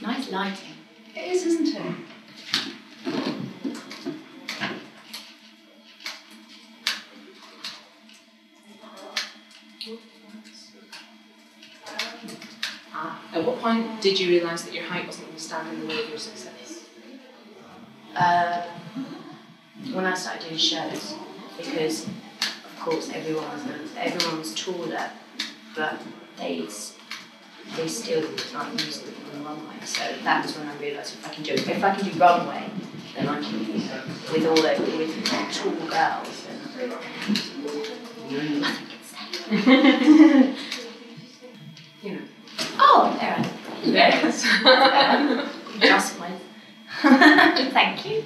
Nice lighting. It is, isn't it? Ah. At what point did you realise that your height wasn't going to stand in the way of your success? Uh, when I started doing shows, because of course everyone was everyone was taller, but they they still aren't to it on the runway. So that was when I realised if I can do if I can do runway, then I can you know, with all those with tall girls. Then I think it's. You know. Oh, there I am. Yes. Just went. Thank you.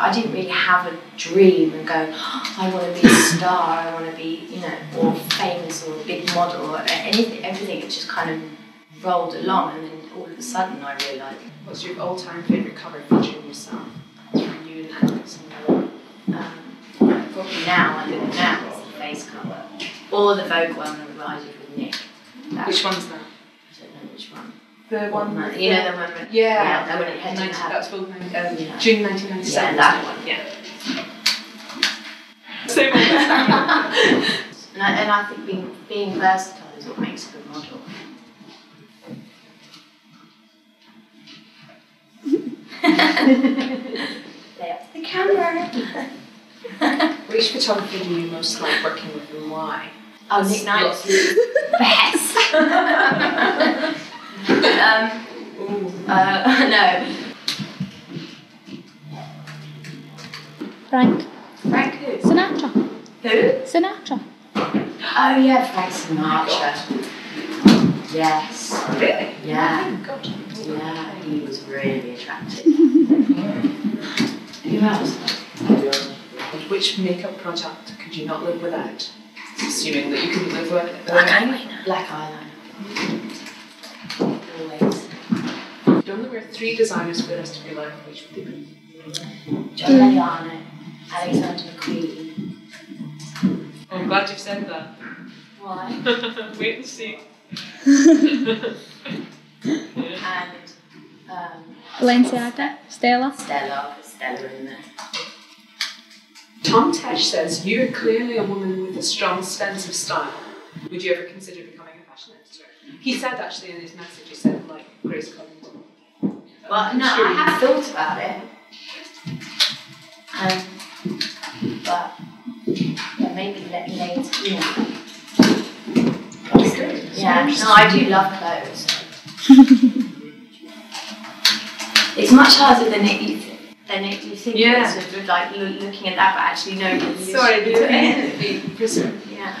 I didn't really have a dream and go, "Oh, I want to be a star, I want to be, you know, or famous or a big model or anything. Everything it just kind of rolled along, and then all of a sudden I realised. What's your all-time favourite cover featuring yourself? It's you and Alex and Um, probably now, I think now it's the face cover. Or the Vogue one that rises with Nick. That, Which one's that? I don't know which one. The one That- with you know the- the one with, Yeah. yeah, that one it had to 90, have- that's um, Yeah. June 1997. Yeah, that one. Yeah. Same one. And I, and I think being, being versatile is what makes a good model. there, the camera. Which photographer do you most like working with and why? Oh, Nick Knight's best. Um, Ooh. uh, no. Frank Frank who? Sinatra. Who? Sinatra. Oh yeah, Frank Sinatra. Yes. Really? Yeah. Oh, God. Yeah, he was really attractive. Who else? Which makeup product could you not live without? Assuming that you couldn't live without Black eyeliner. Black eyeliner. Always. If only wear three designers for the rest of your life, which would they be? John Galliano, Alexander McQueen. I'm glad you've said that. Why? Wait and see. And um, Balenciaga. Stella. Stella, put Stella in there. Tom Tesh says you're clearly a woman with a strong sense of style. Would you ever consider becoming a fashion editor? He said actually in his message, he said like Grace Coddington. Well, no, I have thought about it. Um, but yeah, maybe let me later. You know. That'd be good. Yeah, no, I do love clothes. it's much harder than it you than it you think. Yeah. It's sort of like loo- looking at that, but actually knowing Sorry, the, to it. Yeah.